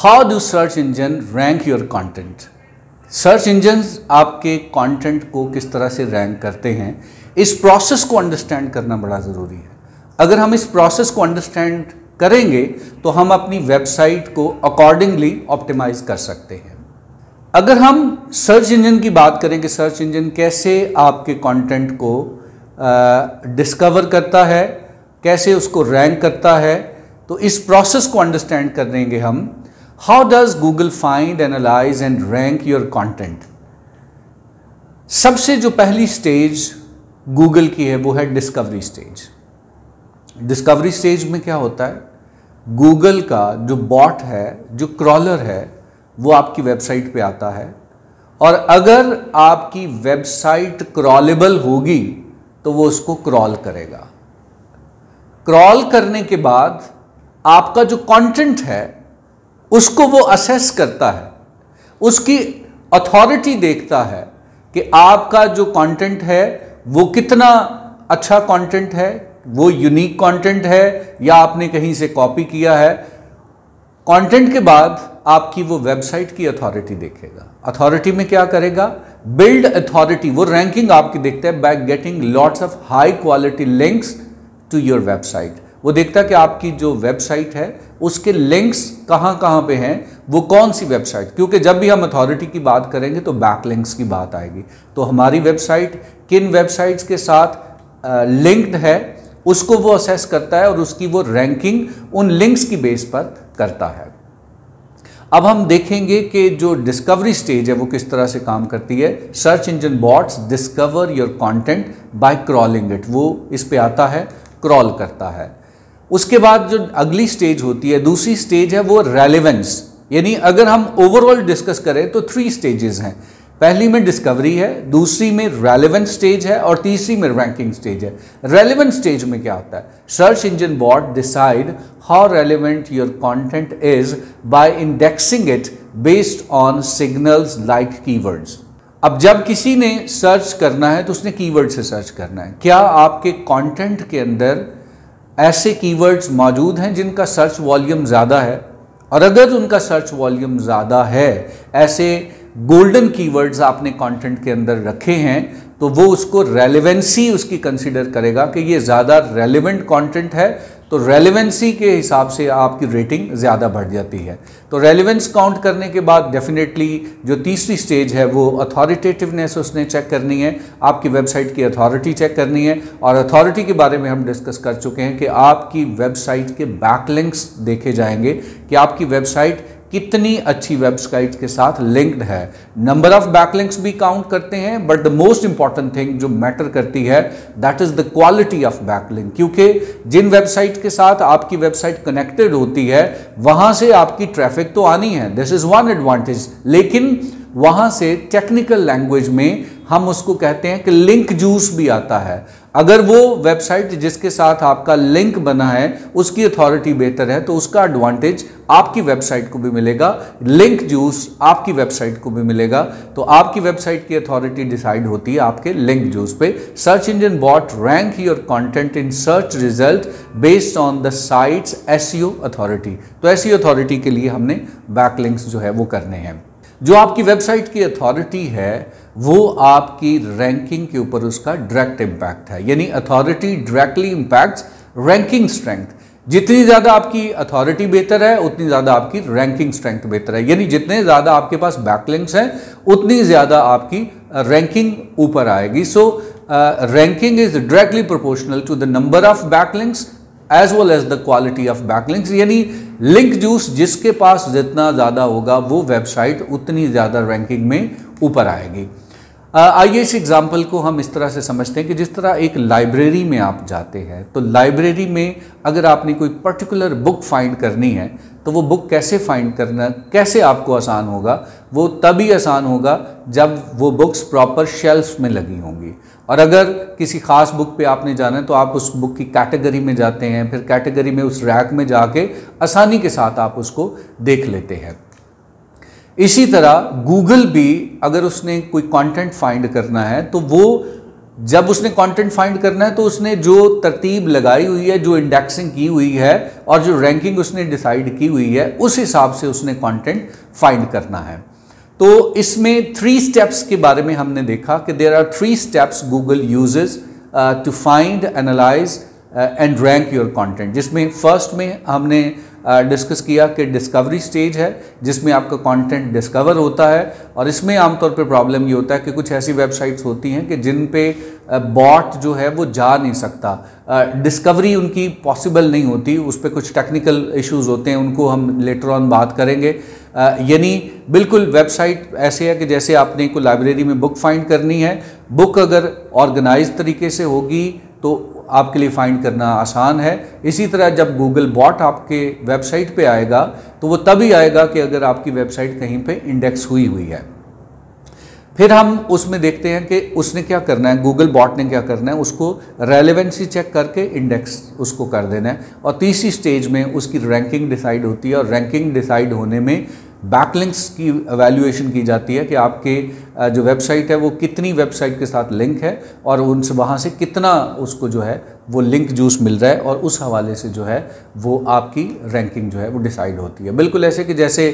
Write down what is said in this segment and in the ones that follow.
How do search engine rank your content search engine आपके content को किस तरह से रैंक करते हैं, इस प्रोसेस को अंडरस्टैंड करना बड़ा ज़रूरी है। अगर हम इस प्रोसेस को अंडरस्टैंड करेंगे तो हम अपनी वेबसाइट को अकॉर्डिंगली ऑप्टिमाइज कर सकते हैं। अगर हम सर्च इंजन की बात करें कि सर्च इंजन कैसे आपके कंटेंट को डिस्कवर करता है, कैसे उसको रैंक करता है तो इस प्रोसेस को अंडरस्टैंड करेंगे हम। How does Google find analyse and rank your content सबसे जो पहली स्टेज गूगल की है, वो है डिस्कवरी स्टेज डिस्कवरी स्टेज में क्या होता है? गूगल का जो बॉट है, जो क्रॉलर है, वो आपकी वेबसाइट पे आता है. और अगर आपकी वेबसाइट क्रॉलेबल होगी तो वो उसको क्रॉल करेगा. क्रॉल करने के बाद आपका जो कंटेंट है उसको वो असेस करता है। उसकी अथॉरिटी देखता है कि आपका जो कंटेंट है, वो कितना अच्छा कंटेंट है, वो यूनिक कंटेंट है, या आपने कहीं से कॉपी किया है। कंटेंट के बाद आपकी वो वेबसाइट की अथॉरिटी देखेगा। अथॉरिटी में क्या करेगा? बिल्ड अथॉरिटी वो रैंकिंग आपकी देखता है by getting lots of high quality links to your website वो देखता है कि आपकी जो वेबसाइट है उसके लिंक्स कहाँ कहाँ पे हैं, वो कौन सी वेबसाइट क्योंकि जब भी हम अथॉरिटी की बात करेंगे तो बैक लिंक्स की बात आएगी। तो हमारी वेबसाइट किन वेबसाइट्स के साथ लिंक्ड है, उसको वो असेस करता है और उसकी वो रैंकिंग उन लिंक्स की बेस पर करता है। अब हम देखेंगे कि जो डिस्कवरी स्टेज है, वो किस तरह से काम करती है। Search engine bots discover your content by crawling it वो इस पे आता है क्रॉल करता है। उसके बाद जो अगली स्टेज होती है, दूसरी स्टेज है वो रेलिवेंस यानी अगर हम ओवरऑल डिस्कस करें तो थ्री स्टेजेस हैं. पहली में डिस्कवरी है, दूसरी में रेलिवेंट स्टेज है और तीसरी में रैंकिंग स्टेज है. रेलिवेंट स्टेज में क्या होता है? Search engine bot decide how relevant your content is by indexing it based on signals like keywords अब जब किसी ने सर्च करना है तो उसने कीवर्ड से सर्च करना है. क्या आपके कंटेंट के अंदर ऐसे कीवर्ड्स मौजूद हैं जिनका सर्च वॉल्यूम ज़्यादा है। और अगर उनका सर्च वॉल्यूम ज़्यादा है, ऐसे गोल्डन कीवर्ड्स आपने कंटेंट के अंदर रखे हैं तो वो उसको रेलिवेंसी उसकी कंसिडर करेगा कि ये ज़्यादा रेलिवेंट कंटेंट है तो रेलिवेंसी के हिसाब से आपकी रेटिंग ज़्यादा बढ़ जाती है। तो रेलिवेंस काउंट करने के बाद डेफिनेटली जो तीसरी स्टेज है, वो अथॉरिटेटिवनेस उसने चेक करनी है, आपकी वेबसाइट की अथॉरिटी चेक करनी है, और अथॉरिटी के बारे में हम डिस्कस कर चुके हैं कि आपकी वेबसाइट के बैकलिंक्स देखे जाएँगे कि आपकी वेबसाइट कितनी अच्छी वेबसाइट के साथ लिंक्ड है। नंबर ऑफ़ बैकलिंक्स भी काउंट करते हैं but the most important thing जो मैटर करती है that is the quality of backlink क्योंकि जिन वेबसाइट के साथ आपकी वेबसाइट कनेक्टेड होती है, वहाँ से आपकी ट्रैफ़िक तो आनी है। दिस इज़ वन एडवांटेज लेकिन वहाँ से टेक्निकल लैंग्वेज में हम उसको कहते हैं कि लिंक जूस भी आता है। अगर वो वेबसाइट जिसके साथ आपका लिंक बना है, उसकी अथॉरिटी बेहतर है तो उसका एडवांटेज आपकी वेबसाइट को भी मिलेगा। लिंक जूस आपकी वेबसाइट को भी मिलेगा। तो आपकी वेबसाइट की अथॉरिटी डिसाइड होती है आपके लिंक जूस पे। Search engine bot rank your content in search result based on the sites SEO authority तो ऐसी अथॉरिटी के लिए हमने बैकलिंक्स जो है वो करने हैं। जो आपकी वेबसाइट की अथॉरिटी है, वो आपकी रैंकिंग के ऊपर उसका डायरेक्ट इम्पैक्ट है। यानी authority directly impact ranking strength जितनी ज़्यादा आपकी अथॉरिटी बेहतर है, उतनी ज़्यादा आपकी रैंकिंग स्ट्रेंथ बेहतर है। यानी जितने ज़्यादा आपके पास बैकलिंक्स हैं, उतनी ज़्यादा आपकी रैंकिंग ऊपर आएगी। So ranking is directly proportional to the number of backlinks as well as the quality of backlinks यानी लिंक जूस जिसके पास जितना ज़्यादा होगा वो वेबसाइट उतनी ज़्यादा रैंकिंग में ऊपर आएगी। आइए इस एग्ज़ाम्पल को हम इस तरह से समझते हैं कि जिस तरह एक लाइब्रेरी में आप जाते हैं तो लाइब्रेरी में अगर आपने कोई पर्टिकुलर बुक फाइंड करनी है तो वो बुक कैसे फाइंड करना, कैसे आपको आसान होगा, वो तभी आसान होगा जब वो बुक्स प्रॉपर शेल्फ में लगी होंगी। और अगर किसी ख़ास बुक पे आपने जाना है तो आप उस बुक की कैटेगरी में जाते हैं, फिर कैटेगरी में उस रैक में जाके आसानी के साथ आप उसको देख लेते हैं। इसी तरह गूगल भी अगर उसने कोई कंटेंट फाइंड करना है तो वो जब उसने कंटेंट फाइंड करना है तो उसने जो तरतीब लगाई हुई है, जो इंडेक्सिंग की हुई है, और जो रैंकिंग उसने डिसाइड की हुई है, उस हिसाब से उसने कंटेंट फाइंड करना है। तो इसमें थ्री स्टेप्स के बारे में हमने देखा कि there are three steps Google uses to find analyse and rank your content जिसमें फ़र्स्ट में हमने डिस्कस uh, किया कि डिस्कवरी स्टेज है जिसमें आपका कंटेंट डिस्कवर होता है और इसमें आमतौर पर प्रॉब्लम ये होता है कि कुछ ऐसी वेबसाइट्स होती हैं कि जिन पे बॉट जो है वो जा नहीं सकता। डिस्कवरी उनकी पॉसिबल नहीं होती उस पर कुछ टेक्निकल इश्यूज़ होते हैं उनको हम लेटर ऑन बात करेंगे। यानी बिल्कुल वेबसाइट ऐसे है कि जैसे आपने को लाइब्रेरी में बुक फाइंड करनी है, बुक अगर ऑर्गेनाइज तरीके से होगी तो आपके लिए फाइंड करना आसान है। इसी तरह जब गूगल बॉट आपके वेबसाइट पे आएगा तो वो तभी आएगा कि अगर आपकी वेबसाइट कहीं पे इंडेक्स हुई हुई है। फिर हम उसमें देखते हैं कि उसने क्या करना है गूगल बॉट ने क्या करना है, उसको रेलिवेंसी चेक करके इंडेक्स उसको कर देना है। और तीसरी स्टेज में उसकी रैंकिंग डिसाइड होती है और रैंकिंग डिसाइड होने में बैकलिंक्स की एवेल्यूएशन की जाती है कि आपके जो वेबसाइट है, वो कितनी वेबसाइट के साथ लिंक है और उनसे वहाँ से कितना उसको जो है, वो लिंक जूस मिल रहा है और उस हवाले से जो है, वो आपकी रैंकिंग जो है, वो डिसाइड होती है। बिल्कुल ऐसे कि जैसे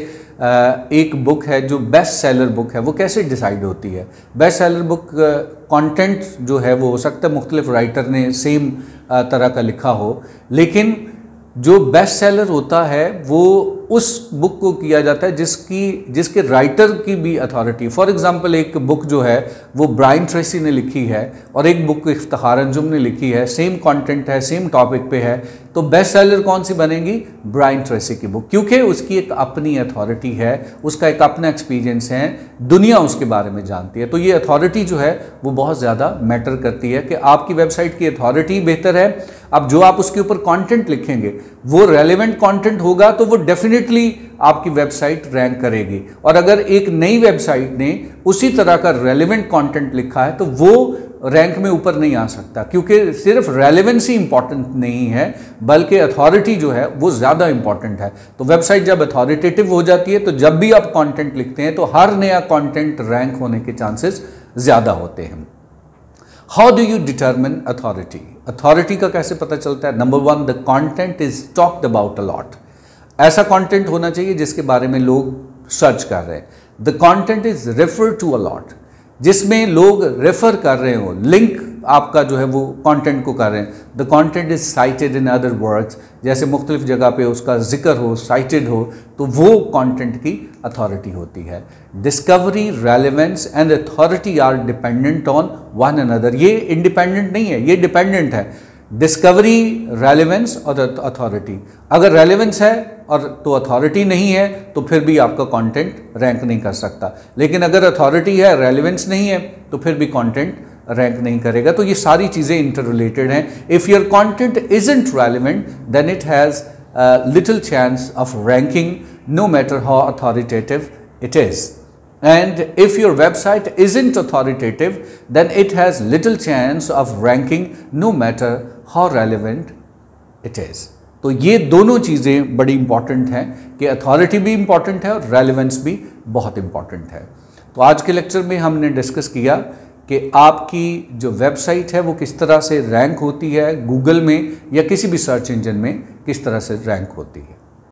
एक बुक है, जो बेस्ट सेलर बुक है, वो कैसे डिसाइड होती है? बेस्ट सेलर बुक कंटेंट जो है, वो हो सकता है मुख्तलिफ़ राइटर ने सेम तरह का लिखा हो, लेकिन जो बेस्ट सेलर होता है, वो उस बुक को किया जाता है जिसकी, जिसके राइटर की भी अथॉरिटी फॉर एग्जांपल एक बुक जो है, वो ब्राइन ट्रेसी ने लिखी है और एक बुक इफ्तार अंजुम ने लिखी है। सेम कंटेंट है सेम टॉपिक पे है। तो बेस्ट सेलर कौन सी बनेगी? ब्राइन ट्रेसी की बुक क्योंकि उसकी एक अपनी अथॉरिटी है, उसका एक अपना एक्सपीरियंस है, दुनिया उसके बारे में जानती है। तो ये अथॉरिटी जो है, वो बहुत ज़्यादा मैटर करती है कि आपकी वेबसाइट की अथॉरिटी बेहतर है। अब जो आप उसके ऊपर कंटेंट लिखेंगे वो रेलिवेंट कंटेंट होगा तो वो डेफिनेटली आपकी वेबसाइट रैंक करेगी। और अगर एक नई वेबसाइट ने उसी तरह का रेलिवेंट कंटेंट लिखा है तो वो रैंक में ऊपर नहीं आ सकता। क्योंकि सिर्फ़ रेलिवेंसी इंपॉर्टेंट नहीं है, बल्कि अथॉरिटी जो है, वो ज़्यादा इंपॉर्टेंट है। तो वेबसाइट जब अथॉरिटेटिव हो जाती है तो जब भी आप कंटेंट लिखते हैं तो हर नया कंटेंट रैंक होने के चांसेस ज़्यादा होते हैं। How do you determine authority authority का कैसे पता चलता है? Number one the content is talked about a lot ऐसा कॉन्टेंट होना चाहिए जिसके बारे में लोग सर्च कर रहे हैं। The content is refer to a lot जिसमें लोग रेफर कर रहे हो लिंक आपका जो है वो कंटेंट को कर रहे हैं। The content is cited in other words जैसे मुख्तलिफ़ जगह पे उसका ज़िक्र हो साइटेड हो तो वो कंटेंट की अथॉरिटी होती है। Discovery relevance and authority are dependent on one another ये इंडिपेंडेंट नहीं है, ये डिपेंडेंट है। डिस्कवरी रेलिवेंस और अथॉरिटी अगर रेलिवेंस है और तो अथॉरिटी नहीं है तो फिर भी आपका कंटेंट रैंक नहीं कर सकता। लेकिन अगर अथॉरिटी है रेलिवेंस नहीं है तो फिर भी कंटेंट रैंक नहीं करेगा। तो ये सारी चीज़ें इंटर रिलेटेड हैं। If your content is irrelevant then it has little chance of ranking no matter how authoritative it is And if your website isn't authoritative, then it has little chance of ranking no matter how relevant it is. तो ये दोनों चीज़ें बड़ी important हैं कि authority भी important है और रेलिवेंस भी बहुत इंपॉर्टेंट है। तो आज के लेक्चर में हमने डिस्कस किया कि आपकी जो वेबसाइट है वो किस तरह से रैंक होती है गूगल में या किसी भी सर्च इंजन में किस तरह से रैंक होती है।